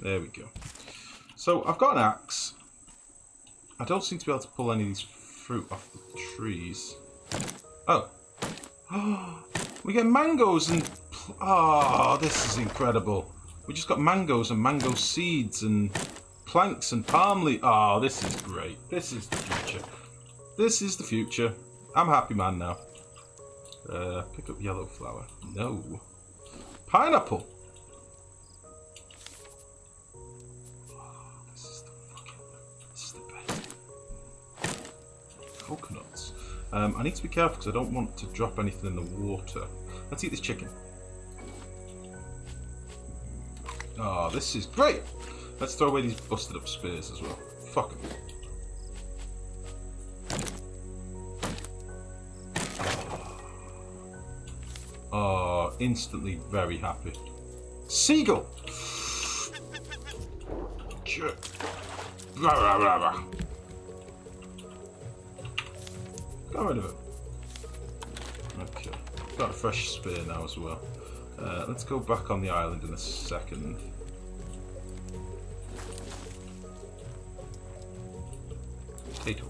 There we go. So I've got an axe. I don't seem to be able to pull any of these fruit off the trees. Oh. we get mangoes and... Oh, this is incredible. We just got mangoes and mango seeds and planks and palm leaf. Oh, this is great. This is the future. This is the future. I'm a happy man now. Uh, pick up yellow flower. No. Pineapple. Um, I need to be careful because I don't want to drop anything in the water. Let's eat this chicken. Oh, this is great. Let's throw away these busted up spears as well. Fuck them. Oh, instantly very happy. Seagull! Rah, rah, rah, rah. Got rid of it. Okay. Got a fresh spear now as well. Uh, let's go back on the island in a second. Potato.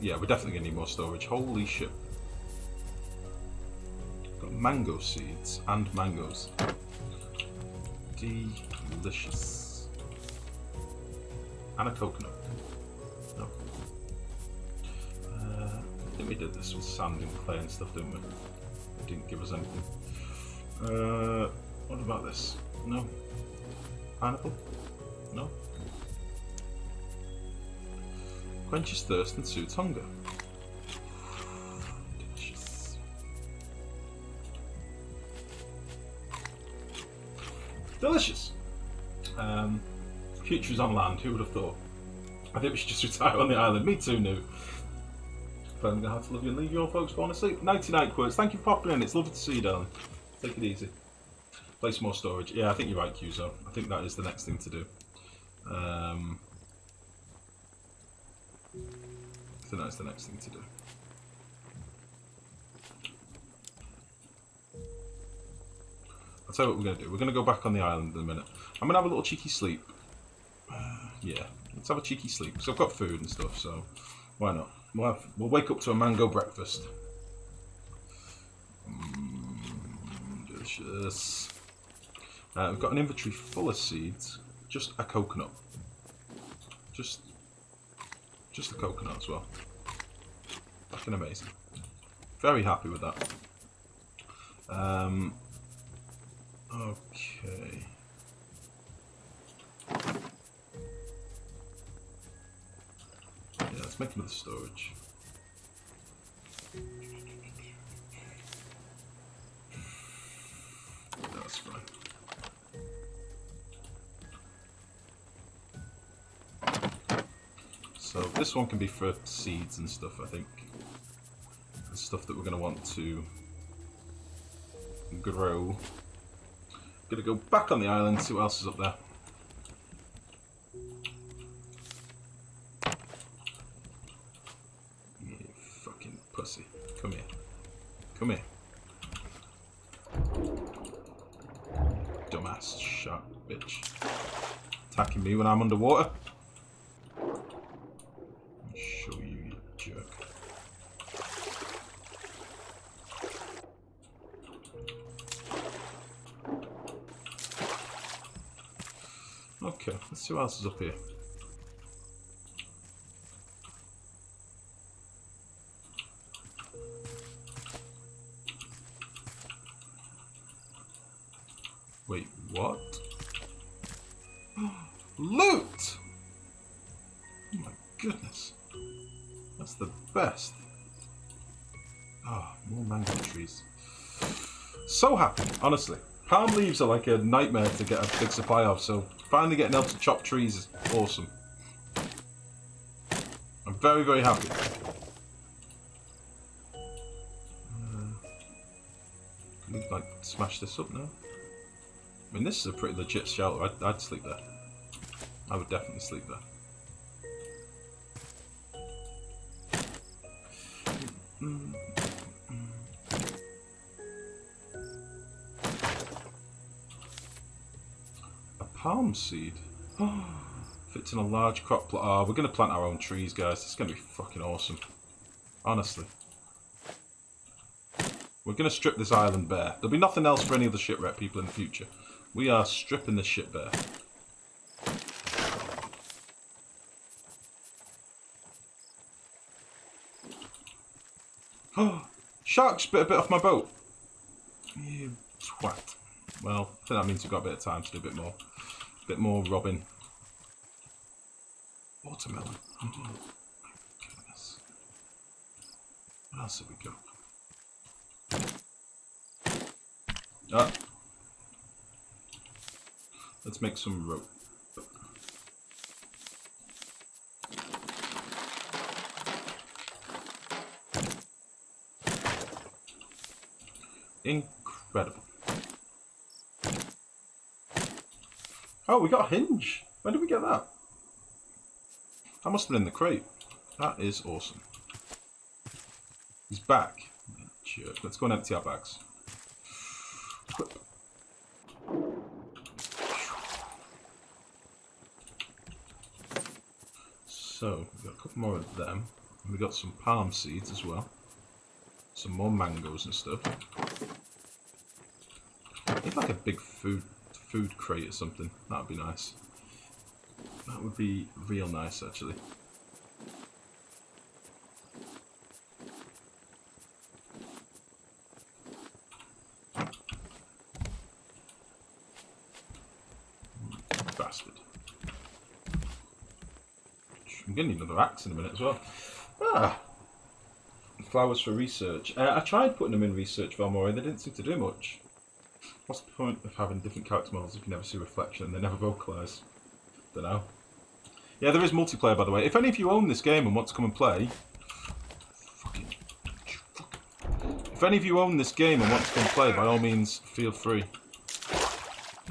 Yeah, we're definitely going to need more storage. Holy shit. Got mango seeds and mangoes. Delicious. And a coconut. Did this with sand and clay and stuff, didn't we? It didn't give us anything. Uh, what about this? No. Pineapple? No. Quenches thirst and soothes hunger. Delicious. Delicious. Um, futures on land. Who would have thought? I think we should just retire on the island. Me too, Newt. I'm gonna have to love you and leave you all folks going to sleep. Nighty night quotes. Thank you for popping in. It's lovely to see you, darling. Take it easy. Place more storage. Yeah, I think you're right, Cuso. I think that is the next thing to do. Um, think that's the next thing to do. I'll tell you what we're going to do. We're going to go back on the island in a minute. I'm going to have a little cheeky sleep. Uh, yeah, let's have a cheeky sleep. So I've got food and stuff, so why not? We'll, have, we'll wake up to a mango breakfast. Mm, delicious. Uh, we've got an inventory full of seeds. Just a coconut. Just, just a coconut as well. Fucking amazing. Very happy with that. Um, okay. Yeah, let's make another storage. That's fine. So this one can be for seeds and stuff, I think. The stuff that we're going to want to grow. Gonna go back on the island, see what else is up there. You fucking pussy. Come here. Come here. Dumbass shark bitch. Attacking me when I'm underwater. Okay, let's see what else is up here. Ah, more mango trees. So happy, honestly. Palm leaves are like a nightmare to get a big supply of, so finally getting able to chop trees is awesome. I'm very, very happy. Uh, can we, like, smash this up now? I mean, this is a pretty legit shelter. I'd, I'd sleep there. I would definitely sleep there. Mm. Palm seed. Fits in a large crop plot. Oh, we're going to plant our own trees, guys. It's going to be fucking awesome. Honestly. We're going to strip this island bare. There'll be nothing else for any of the shipwreck people in the future. We are stripping this shit bare. Sharks bit a bit off my boat. You twat. Well, I think that means we've got a bit of time to do a bit more. A bit more robbing. Watermelon. Goodness. What else have we got? Ah. Let's make some rope. Incredible. Oh, we got a hinge. When did we get that? That must have been in the crate. That is awesome. He's back. Let's go and empty our bags. So, we've got a couple more of them. And we got some palm seeds as well. Some more mangoes and stuff. I need like a big food food crate or something. That would be nice. That would be real nice actually. Bastard. I'm getting another axe in a minute as well. Ah! Flowers for research. Uh, I tried putting them in research Valmore, and they didn't seem to do much. What's the point of having different character models if you never see reflection and they never vocalise? Don't know. Yeah, there is multiplayer by the way. If any of you own this game and want to come and play, fucking, if any of you own this game and want to come and play, by all means, feel free.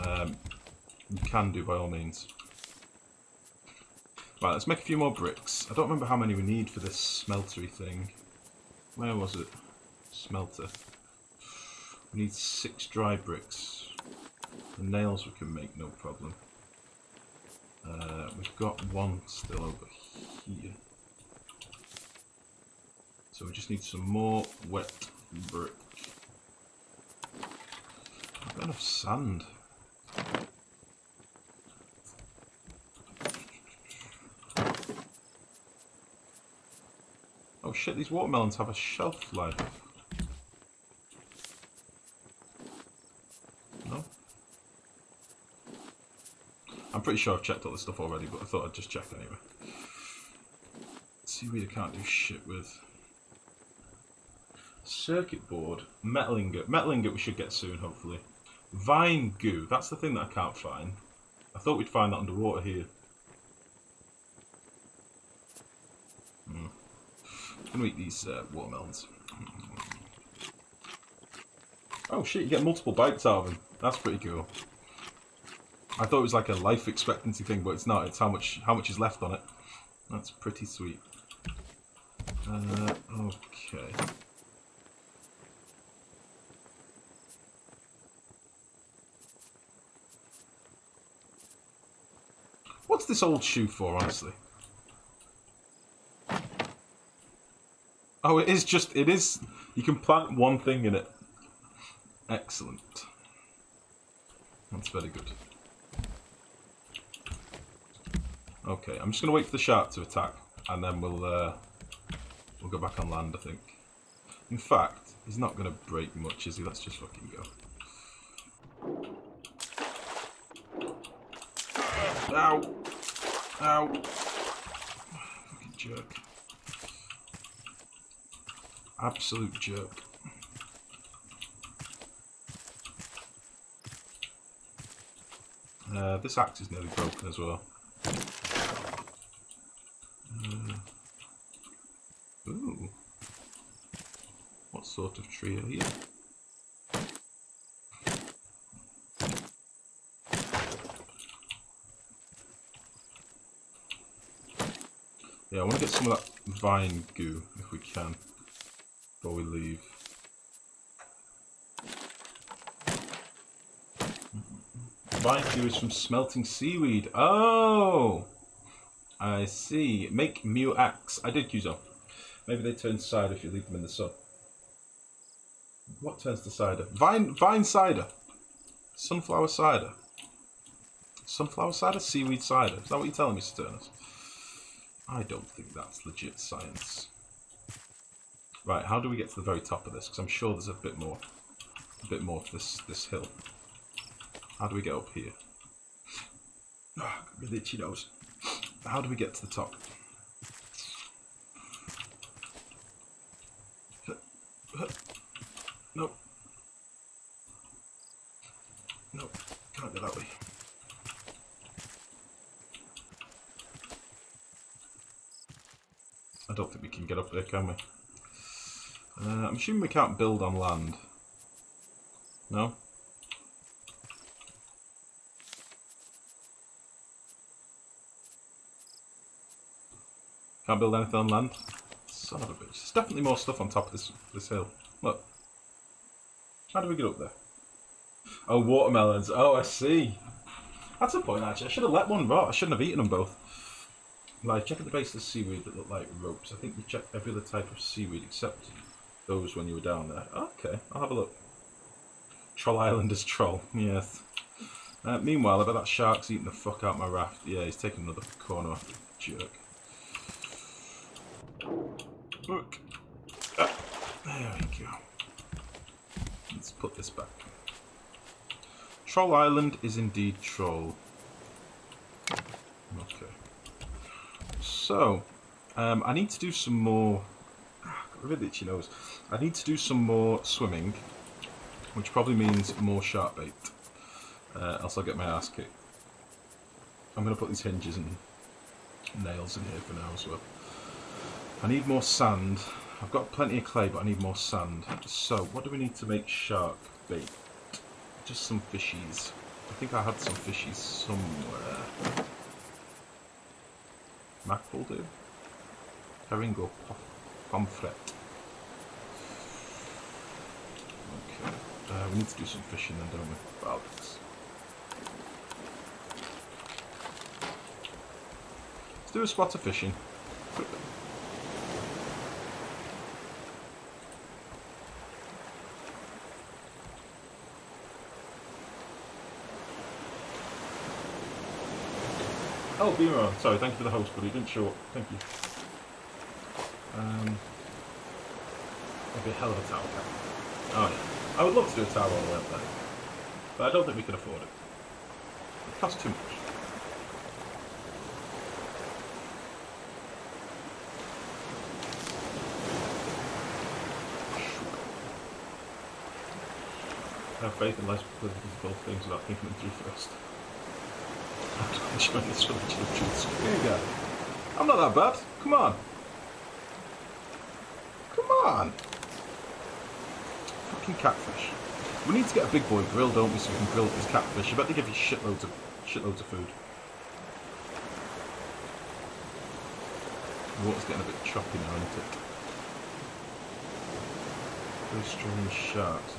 Um, you can do by all means. Right, let's make a few more bricks. I don't remember how many we need for this smeltery thing. Where was it? Smelter. We need six dry bricks. The nails we can make, no problem. Uh, we've got one still over here. So we just need some more wet brick. I've got enough sand. Oh shit, these watermelons have a shelf life. Pretty sure I've checked all this stuff already, but I thought I'd just check anyway. Seaweed I can't do shit with. Circuit board, metal ingot. Metal ingot we should get soon, hopefully. Vine goo, that's the thing that I can't find. I thought we'd find that underwater here. I'm gonna eat these uh, watermelons. Oh shit, you get multiple bites out of them. That's pretty cool. I thought it was like a life expectancy thing, but it's not. It's how much how much is left on it. That's pretty sweet. Uh, okay. What's this old shoe for, honestly? Oh, it is just, it is, you can plant one thing in it. Excellent. That's very good. Okay, I'm just going to wait for the shark to attack, and then we'll, uh, we'll go back on land, I think. In fact, he's not going to break much, is he? Let's just fucking go. Ow! Ow! Fucking jerk. Absolute jerk. Uh, this axe is nearly broken as well. Uh, ooh. What are you? Yeah, I want to get some of that vine goo if we can before we leave. Vine goo is from smelting seaweed. Oh! I see. Make Mew axe. I did use up. Maybe they turn cider if you leave them in the sun. What turns to cider? Vine vine cider. Sunflower cider. Sunflower cider? Seaweed cider. Is that what you're telling me, Saturnus? I don't think that's legit science. Right, how do we get to the very top of this? Because I'm sure there's a bit more, a bit more to this this hill. How do we get up here? Ah, oh, really itchy nose. How do we get to the top? Nope. Nope. Can't go that way. I don't think we can get up there, can we? Uh, I'm assuming we can't build on land. No? Can't build anything on land? Son of a bitch. There's definitely more stuff on top of this this hill. Look. How do we get up there? Oh, watermelons. Oh, I see. That's a point, actually. I should have let one rot. I shouldn't have eaten them both. Like, check at the base of the seaweed that look like ropes. I think you checked every other type of seaweed except those when you were down there. Okay, I'll have a look. Troll Island is troll. Yes. Uh, meanwhile, I bet that shark's eating the fuck out my raft. Yeah, he's taking another corner off. Jerk. Look. Ah, there we go. Let's put this back. Troll Island is indeed troll. Okay. So, um, I need to do some more. Ah, got really itchy nose. I need to do some more swimming, which probably means more shark bait. Uh, else I'll get my ass kicked. I'm going to put these hinges and nails in here for now as well. I need more sand. I've got plenty of clay, but I need more sand. So, what do we need to make shark bait? Just some fishies. I think I had some fishies somewhere. Mackerel do? Herring or pomfret? Okay. Uh, we need to do some fishing then, don't we? Balance. Let's do a spot of fishing. Oh, Beamer, sorry, thank you for the host, he didn't show up. Thank you. Um, that'd be a hell of a tower cap. Oh yeah. I would love to do a tower all the way up there. But I don't think we can afford it. It costs too much. Have faith in life's political things without thinking them through first. This you go. I'm not that bad. Come on. Come on. Fucking catfish. We need to get a big boy grill, don't we, so we can grill these catfish. I bet they give you shitloads of shitloads of food. Water's getting a bit choppy now, isn't it? Very strange sharks.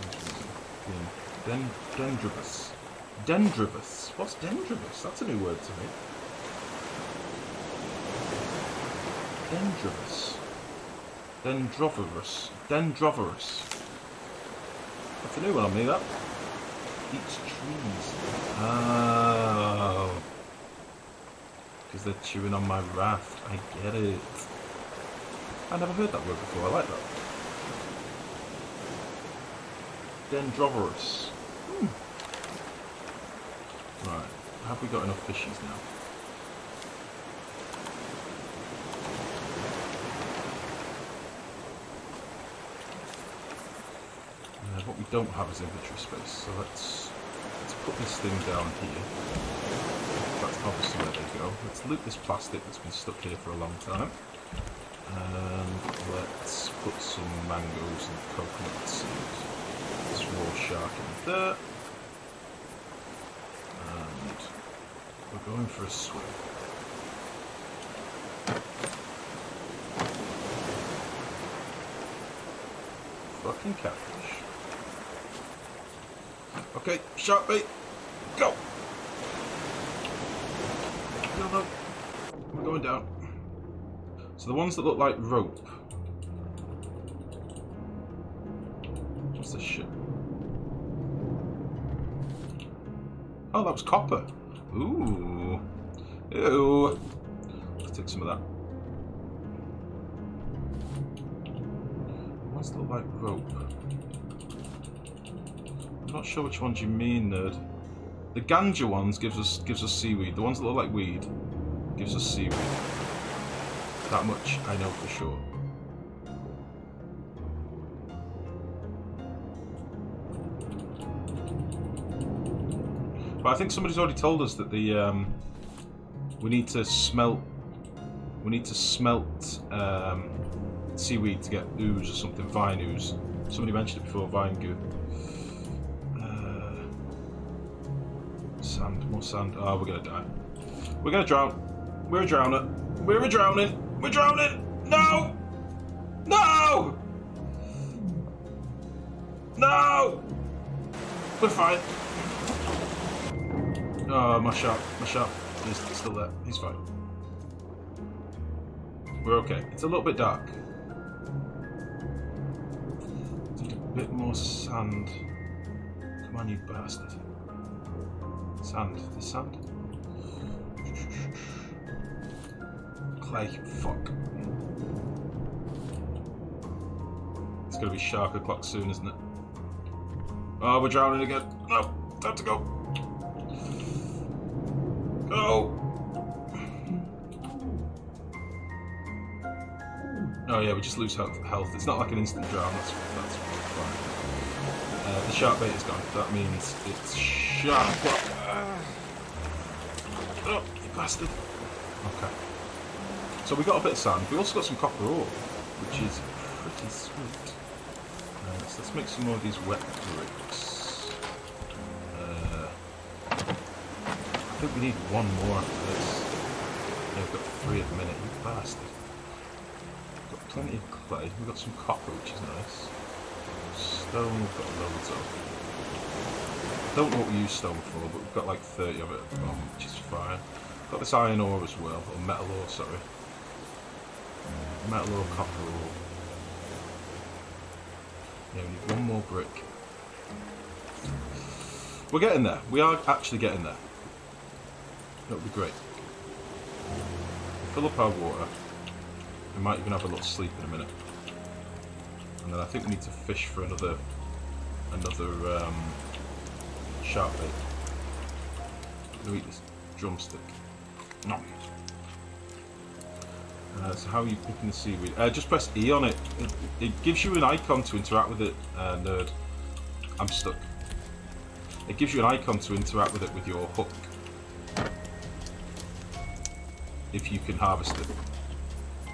Den Dendrobus. Dendrobus. What's Dendrobus? That's a new word to me. Dendrobus. Dendrovorus. Dendrovorus. That's a new one on me, that. Eats trees. Oh. Because they're chewing on my raft. I get it. I never heard that word before. I like that. Dendrovorus. Hmm. Right. Have we got enough fishes now? Uh, what we don't have is inventory space, so let's let's put this thing down here. That's obviously where they go. Let's loot this plastic that's been stuck here for a long time. And let's put some mangoes and coconuts and this raw shark in there. We're going for a swim. Fucking catfish. Okay, shark bait. Go! No, no. We're going down. So the ones that look like rope. What's this shit? Oh, that was copper. Ooh. Ew. Let's take some of that. That look like rope. I'm not sure which ones you mean, nerd. The ganja ones gives us gives us seaweed. The ones that look like weed gives us seaweed. That much I know for sure. But I think somebody's already told us that the um, we need to smelt we need to smelt um, seaweed to get ooze or something, vine ooze. Somebody mentioned it before, vine goo. Uh, sand, more sand. Oh, we're gonna die. We're gonna drown. We're drowning. We're drowning. We're drowning. No! No! No! We're fine. Oh, my shot. My shot. He's still there. He's fine. We're okay. It's a little bit dark. Need a bit more sand. Come on, you bastard. Sand. The sand? Clay. Fuck. It's gonna be shark o'clock soon, isn't it? Oh, we're drowning again. No, time to go. Go. Oh yeah, we just lose health. It's not like an instant drown. That's that's fine. Uh, the shark bait is gone. That means it's shark. Oh, you bastard. Okay. So we got a bit of sand. We also got some copper ore, which is pretty sweet. Uh, so let's make some more of these wet bricks. I think we need one more after this. We've got three at the minute, you bastard. We've got plenty of clay. We've got some copper, which is nice. Stone, we've got loads of. I don't know what we use stone for, but we've got like 30 of it at the moment, which is fine. Got this iron ore as well, or metal ore, sorry. Metal ore, copper ore. Yeah, we need one more brick. We're getting there. We are actually getting there. That'll be great. Fill up our water. We might even have a little sleep in a minute. And then I think we need to fish for another another um, shark bait. I'm gonna eat this drumstick. Uh, so how are you picking the seaweed? Uh, just press E on it. it. it. gives you an icon to interact with it, uh, nerd. I'm stuck. It gives you an icon to interact with it with your hook. If you can harvest it.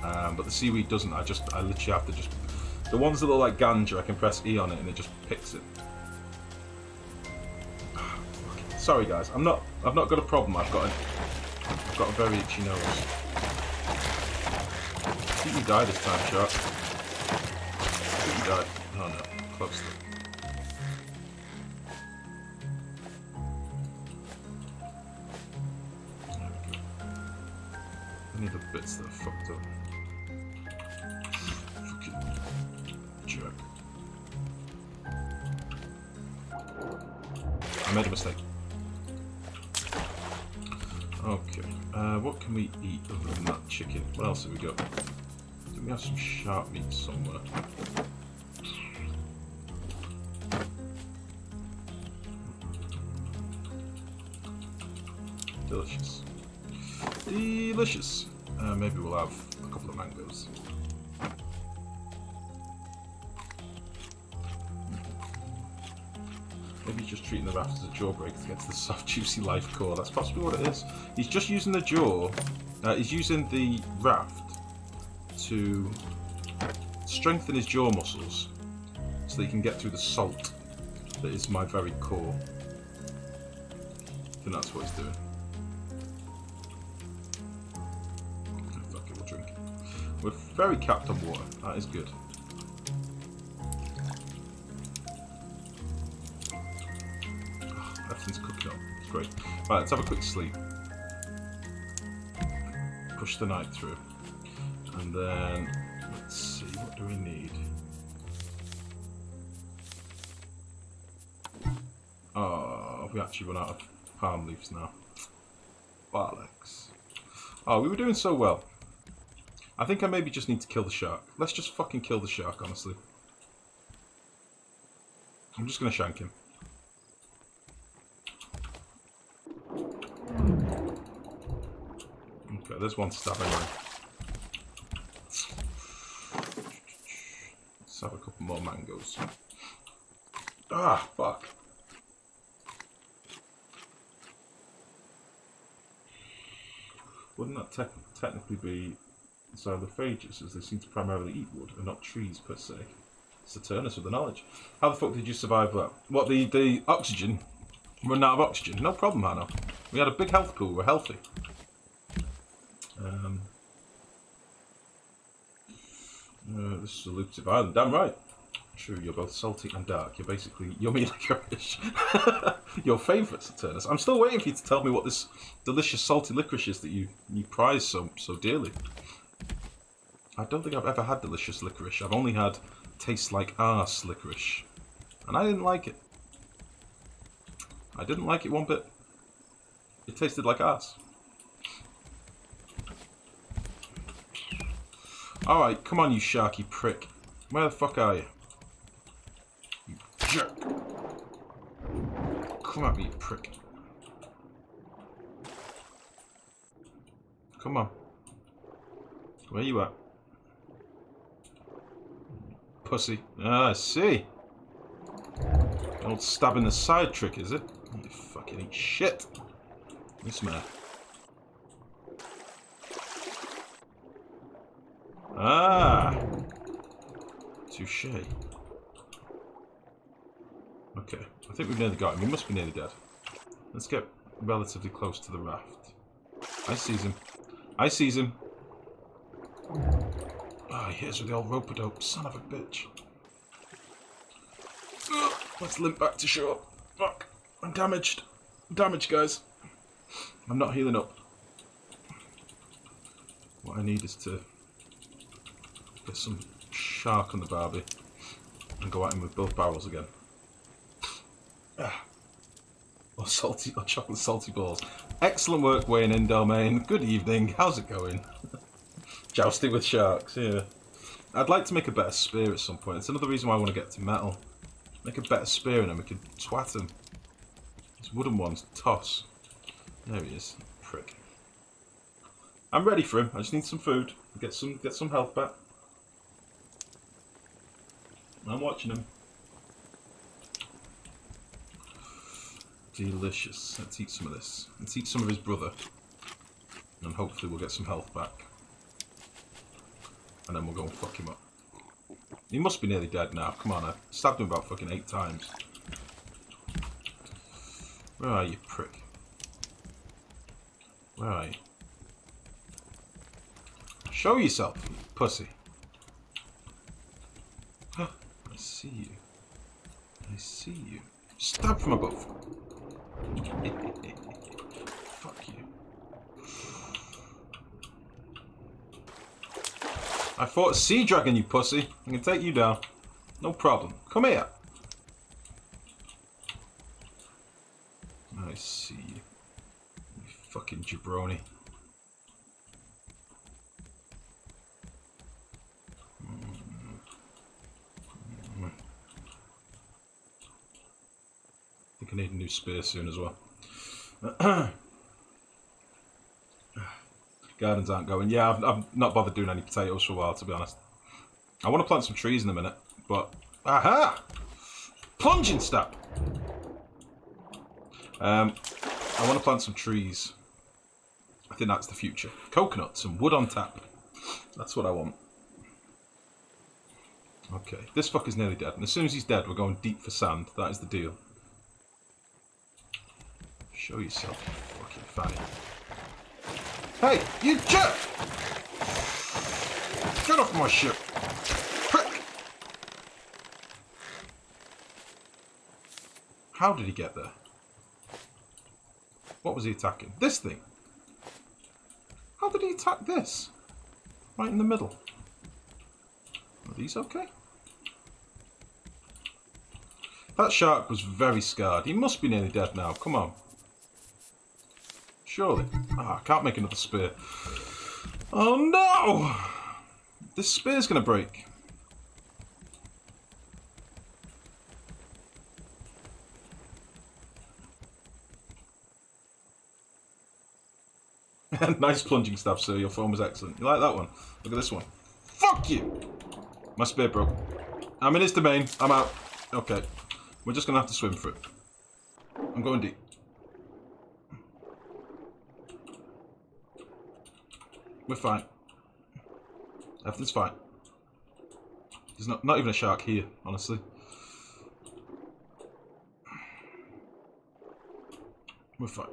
Um, but the seaweed doesn't. I just, I literally have to just... The ones that look like ganja, I can press E on it and it just picks it. Sorry guys, I'm not, I've not got a problem. I've got a, I've got a very itchy nose. I think you die this time, Shark. I think you died. Oh no, close though. The bits that are fucked up. Fucking jerk. I made a mistake. Okay, uh, what can we eat other than that chicken? What else have we got? Do we have some shark meat somewhere? Delicious. Delicious. Mangoes. Maybe he's just treating the raft as a jawbreak to get to the soft, juicy life core. That's possibly what it is. He's just using the jaw. Uh, he's using the raft to strengthen his jaw muscles so he can get through the salt that is my very core. I think that's what he's doing. We're very capped on water. That is good. Ah, everything's cooking up. It's great. Right, let's have a quick sleep. Push the night through. And then, let's see, what do we need? Oh, we actually run out of palm leaves now. Bollocks. Oh, we were doing so well. I think I maybe just need to kill the shark. Let's just fucking kill the shark, honestly. I'm just gonna shank him. Okay, there's one stab anyway. Let's have a couple more mangoes. Ah, fuck. Wouldn't that te technically be xylophages, as they seem to primarily eat wood and not trees per se? Saturnus with the knowledge. How the fuck did you survive that? What, the, the oxygen? Running out of oxygen? No problem, Hanno. We had a big health pool, we're healthy. Um, uh, this is a lucrative island, damn right. True, you're both salty and dark. You're basically yummy licorice. Your favourite, Saturnus. I'm still waiting for you to tell me what this delicious salty licorice is that you, you prize so so dearly. I don't think I've ever had delicious licorice. I've only had tastes like arse licorice. And I didn't like it. I didn't like it one bit. It tasted like arse. Alright, come on you sharky prick. Where the fuck are you? jerk. Come at me, you prick. Come on. Where you at? Pussy. Ah, I see. Old stabbing the side trick, is it? You fucking eat shit. This man. Ah. Touche. Okay, I think we've nearly got him. We must be nearly dead. Let's get relatively close to the raft. I sees him. I sees him. Ah, oh, he hits with the old rope-a-dope. Son of a bitch. Ugh, let's limp back to shore. Fuck. I'm damaged. I'm damaged, guys. I'm not healing up. What I need is to get some shark on the barbie and go at him with both barrels again. Ah. Or salty, or chocolate salty balls. Excellent work, Wayne in domain. Good evening. How's it going? Jousting with sharks. Yeah. I'd like to make a better spear at some point. It's another reason why I want to get to metal. Make a better spear and then we could twat him. These wooden ones toss. There he is. Prick. I'm ready for him. I just need some food. Get some get some health back. I'm watching him. Delicious. Let's eat some of this. Let's eat some of his brother. And hopefully we'll get some health back. And then we'll go and fuck him up. He must be nearly dead now. Come on, I stabbed him about fucking eight times. Where are you, prick? Where are you? Show yourself, you pussy. I see you. I see you. Stab from above. Fuck you. I fought a sea dragon, you pussy. I can take you down. No problem. Come here. I see you. You fucking jabroni. I need a new spear soon as well. Gardens aren't going. Yeah, I've, I've not bothered doing any potatoes for a while, to be honest. I want to plant some trees in a minute, but... Aha! Plunging step! Um, I want to plant some trees. I think that's the future. Coconuts and wood on tap. That's what I want. Okay, this fucker's nearly dead. And as soon as he's dead, we're going deep for sand. That is the deal. Show yourself, fucking fatty. Hey, you jerk! Get off my ship! How did he get there? What was he attacking? This thing? How did he attack this? Right in the middle. Are these okay? That shark was very scarred. He must be nearly dead now. Come on. Surely. Ah, I can't make another spear. Oh no! This spear's gonna break. nice plunging stab, sir. Your form was excellent. You like that one? Look at this one. Fuck you! My spear broke. I'm in his domain. I'm out. Okay. We're just going to have to swim for it. I'm going deep. We're fine. Everything's fine. There's not, not even a shark here, honestly. We're fine.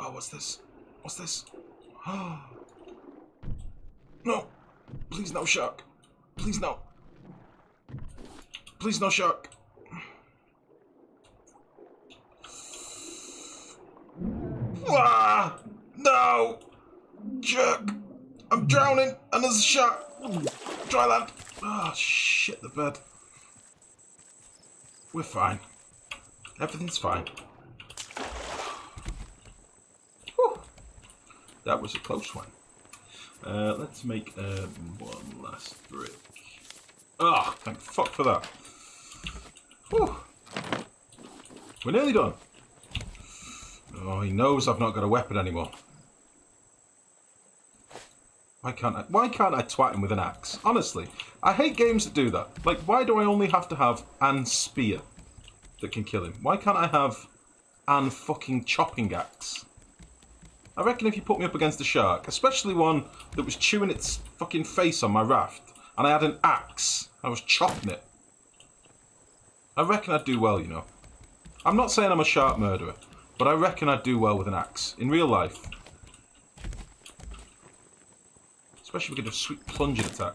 Oh, what's this? What's this? no! Please no shark! Please no! Please no shark! Ah! No! Jerk! I'm drowning and there's a shark! Dry land! Ah, oh, shit the bed. We're fine. Everything's fine. That was a close one. Uh, let's make um, one last brick. Ah, oh, thank fuck for that. Whew. We're nearly done. Oh, he knows I've not got a weapon anymore. Why can't I? Why can't I twat him with an axe? Honestly, I hate games that do that. Like, why do I only have to have an spear that can kill him? Why can't I have an fucking chopping axe? I reckon if you put me up against a shark, especially one that was chewing its fucking face on my raft, and I had an axe, I was chopping it. I reckon I'd do well, you know. I'm not saying I'm a shark murderer, but I reckon I'd do well with an axe. In real life. Especially if we have a sweet plunging attack.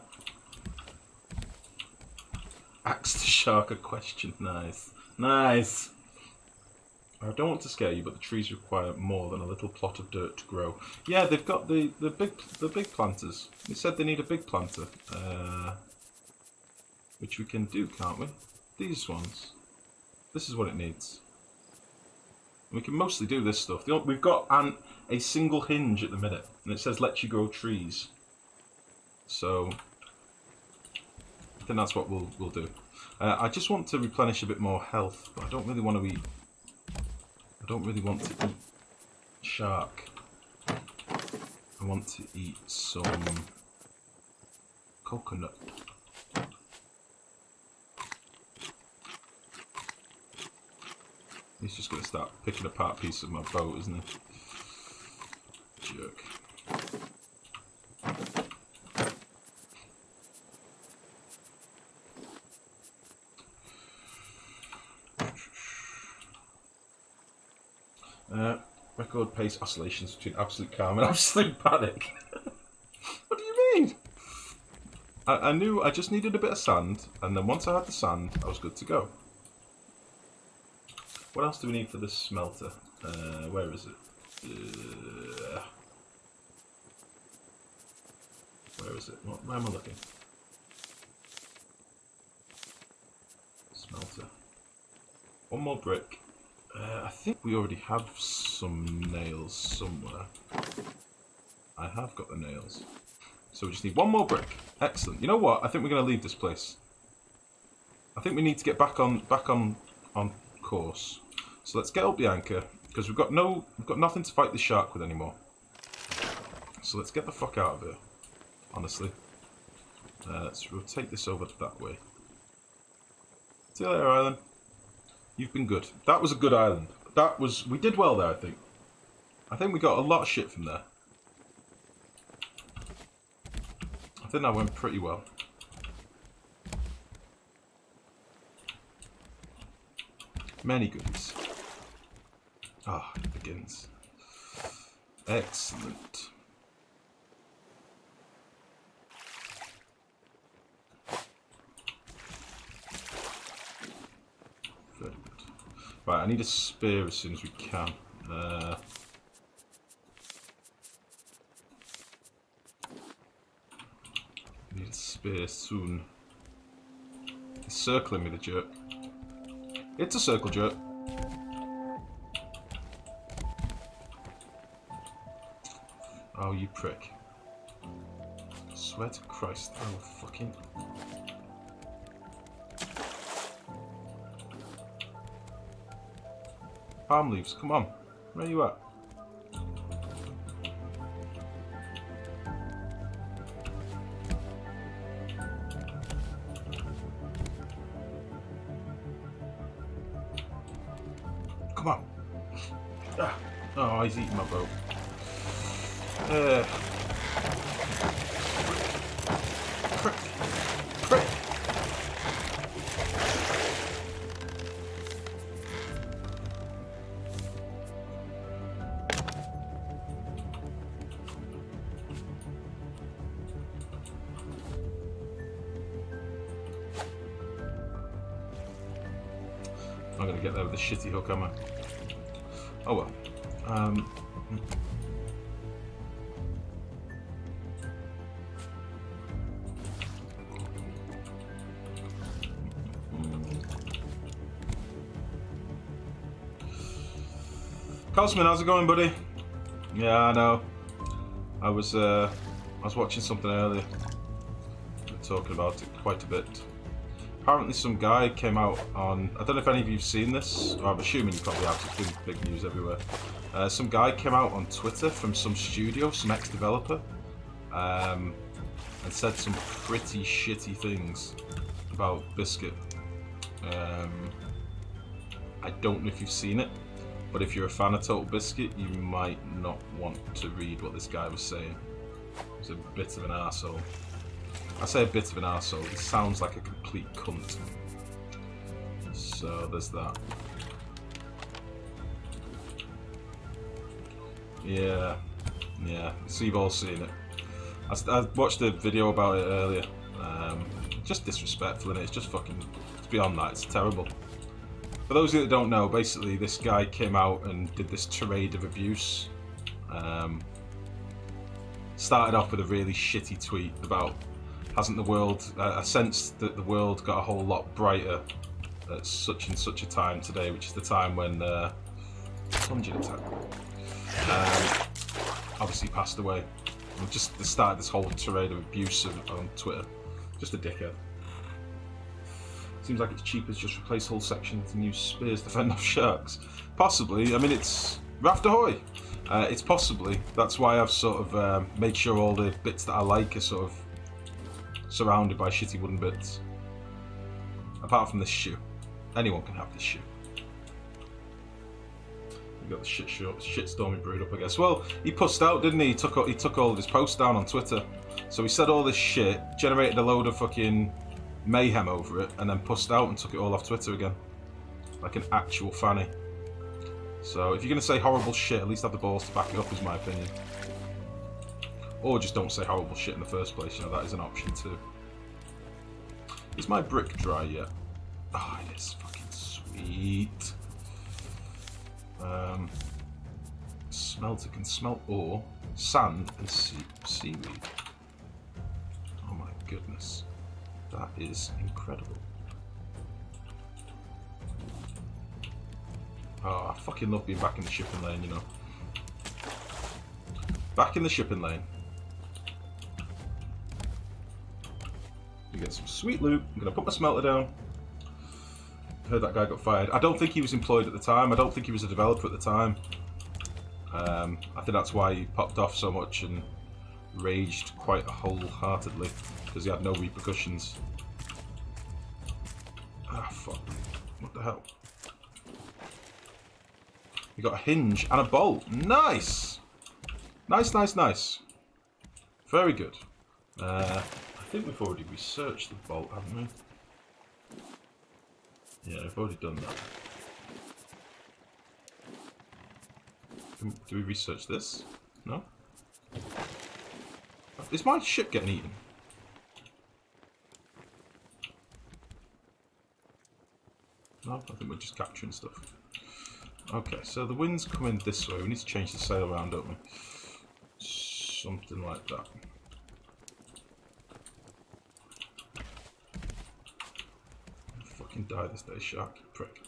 Axe the shark a question. Nice. Nice. I don't want to scare you, but the trees require more than a little plot of dirt to grow. Yeah, they've got the, the big the big planters. They said they need a big planter. Uh, which we can do, can't we? These ones. This is what it needs. We can mostly do this stuff. We've got an, a single hinge at the minute, and it says let you grow trees. So, I think that's what we'll, we'll do. Uh, I just want to replenish a bit more health, but I don't really want to eat I don't really want to eat shark. I want to eat some coconut. He's just going to start picking apart pieces of my boat, isn't he? Jerk. Record pace oscillations between absolute calm and absolute panic. what do you mean? I, I knew I just needed a bit of sand, and then once I had the sand, I was good to go. What else do we need for this smelter? Uh, where is it? Uh, where is it? What, where am I looking? Smelter. One more brick. Uh, I think we already have some nails somewhere. I have got the nails. So we just need one more brick. Excellent. You know what? I think we're going to leave this place. I think we need to get back on back on on course. So let's get up the anchor because we've got no we've got nothing to fight the shark with anymore. So let's get the fuck out of here. Honestly. Uh, let's rotate this over that way. See you later, island. You've been good. That was a good island. That was... We did well there, I think. I think we got a lot of shit from there. I think that went pretty well. Many goodies. Ah, it begins. Excellent. Right, I need a spear as soon as we can. Uh, need a spear soon. He's circling me, the jerk. It's a circle jerk. Oh, you prick. I swear to Christ, I will fucking... Palm leaves, come on. Where you at? Shitty hook, am I? Oh well. Um, Cosman, how's it going, buddy? Yeah, I know. I was uh, I was watching something earlier. Talking about it quite a bit. Apparently, some guy came out on. I don't know if any of you've seen this. I'm assuming you probably have. It's been big news everywhere. Uh, some guy came out on Twitter from some studio, some ex-developer, um, and said some pretty shitty things about Biscuit. Um, I don't know if you've seen it, but if you're a fan of Total Biscuit, you might not want to read what this guy was saying. He's a bit of an arsehole. I say a bit of an arsehole, he sounds like a complete cunt. So there's that. Yeah, yeah, so you've all seen it. I watched a video about it earlier. Um, just disrespectful, and it? it's just fucking, it's beyond that, it's terrible. For those of you that don't know, basically this guy came out and did this tirade of abuse. Um, started off with a really shitty tweet about hasn't the world uh, I sensed that the world got a whole lot brighter at such and such a time today, which is the time when uh, plunging attack um, obviously passed away. And just started this whole tirade of abuse of, on Twitter. Just a dickhead. Seems like it's cheaper as just replace whole sections and use spears to fend off sharks. Possibly. I mean, it's Raft Ahoy. Uh, it's possibly. That's why I've sort of um, made sure all the bits that I like are sort of surrounded by shitty wooden bits. Apart from this shoe. Anyone can have this shoe. We got the shit show, shit stormy brewed up, I guess. Well, he pussed out, didn't he? He took he took all of his posts down on Twitter. So he said all this shit, generated a load of fucking mayhem over it, and then pussed out and took it all off Twitter again, like an actual fanny. So if you're gonna say horrible shit, at least have the balls to back it up, is my opinion. Or just don't say horrible shit in the first place. You know that is an option too. Is my brick dry yet? Oh, it is fucking sweet. Um, smelter can smelt ore, sand, and sea seaweed. Oh my goodness. That is incredible. Oh, I fucking love being back in the shipping lane, you know. Back in the shipping lane. We get some sweet loot. I'm gonna put my smelter down. Heard that guy got fired. I don't think he was employed at the time. I don't think he was a developer at the time. Um, I think that's why he popped off so much and raged quite wholeheartedly because he had no repercussions. Ah, fuck. What the hell? We got a hinge and a bolt. Nice! Nice, nice, nice. Very good. Uh, think we've already researched the bolt, haven't we? Yeah, I've already done that. Do we research this? No? Is my ship getting eaten? No, I think we're just capturing stuff. Okay, so the wind's coming this way. We need to change the sail around, don't we? Something like that. Fucking die this day, shark, you prick.